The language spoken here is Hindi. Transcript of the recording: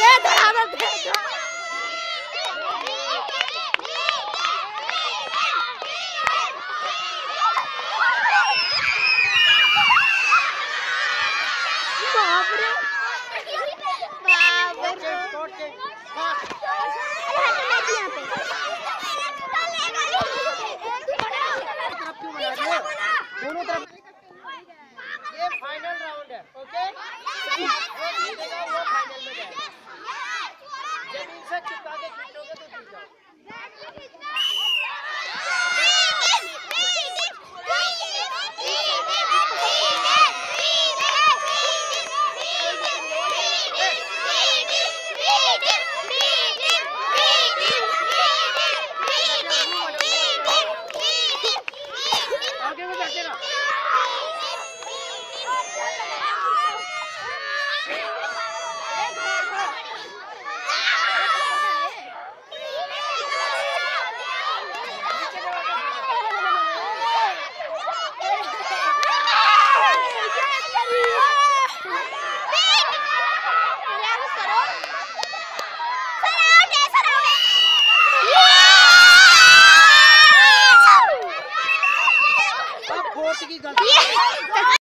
दे दो बाप रे। बाप रे कोट चेंज हाँ तरफ़ क्यों बना रही हो दोनों तरफ़ ये फाइनल राउंड है ओके आगे में बैठे ना। अब फोर्थ की गलती